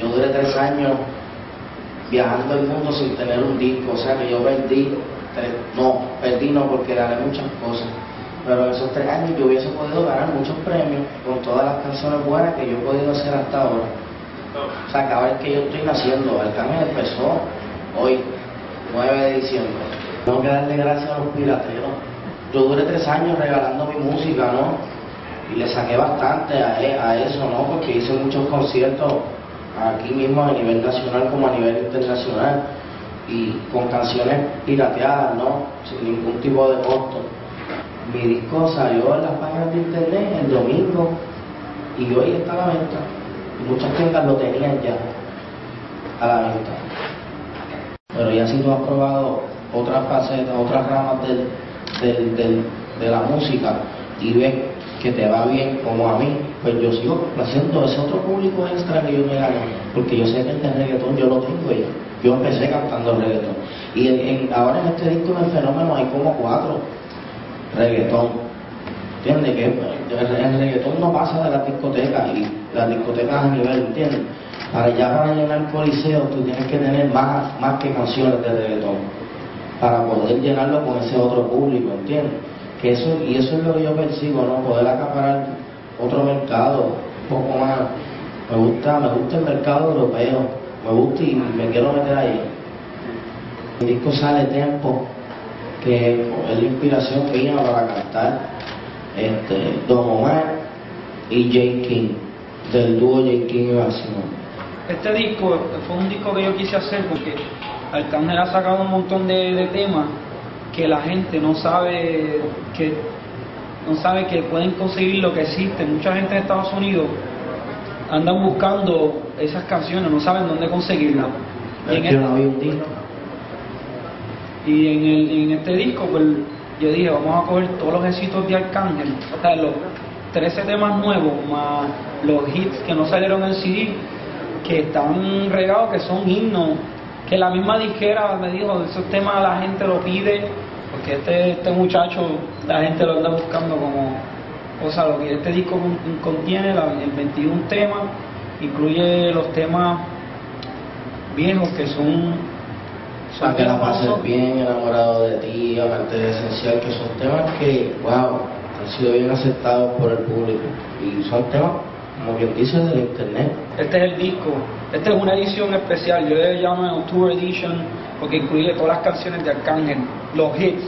yo duré tres años viajando el mundo sin tener un disco, o sea que yo perdí, no, perdí no porque gané muchas cosas, pero en esos tres años yo hubiese podido ganar muchos premios con todas las canciones buenas que yo he podido hacer hasta ahora. O sea, cada vez que yo estoy naciendo, el cambio empezó hoy, 9 de diciembre. Tengo que darle gracias a los pirateros. Yo duré tres años regalando mi música, ¿no? Y le saqué bastante a, a eso, ¿no? Porque hice muchos conciertos aquí mismo a nivel nacional como a nivel internacional y con canciones pirateadas, ¿no? Sin ningún tipo de costo. Mi disco salió en las páginas de internet el domingo y hoy está a la venta. Y muchas tiendas lo tenían ya a la venta. Pero ya si tú has probado otras facetas, otras ramas del, del, de la música y ves que te va bien como a mí, pues yo sigo haciendo ese otro público extra que yo me gano, porque yo sé que este reggaetón yo lo tengo ya. Yo empecé cantando reggaetón. Y en, ahora en este disco del fenómeno hay como cuatro reggaetón. ¿Entiendes? Que el, reggaetón no pasa de las discotecas y las discotecas a nivel, ¿entiendes? Para ya para llenar el coliseo tú tienes que tener más, más que canciones de reggaetón para poder llenarlo con ese otro público, ¿entiendes? Que eso, y eso es lo que yo persigo, ¿no? Poder acaparar otro mercado, un poco más. Me gusta, me gusta el mercado europeo, me gusta y me quiero meter ahí. El disco sale Tiempo, que es la inspiración mía para cantar este, Don Omar y J. King, del dúo J. King y Barcelona. Este disco fue un disco que yo quise hacer porque Arcángel ha sacado un montón de temas que la gente no sabe que no sabe que pueden conseguir lo que existe. Mucha gente en Estados Unidos andan buscando esas canciones, no saben dónde conseguirlas. Y en, este, y en, el, en este disco, pues yo dije, vamos a coger todos los éxitos de Arcángel, o sea, los 13 temas nuevos, más los hits que no salieron en CD, que están regados, que son himnos, que la misma disquera me dijo, esos temas la gente lo pide porque este, este muchacho la gente lo anda buscando como, o sea, lo que este disco contiene, la, el 21 temas, incluye los temas viejos que son... son que la pases bien, enamorado de ti, aparte de esencial, que son temas que, wow, han sido bien aceptados por el público. Y son temas como quien dice del internet. Este es el disco, esta es una edición especial, yo le llamo Tour Edition porque incluye todas las canciones de Arcángel, los hits,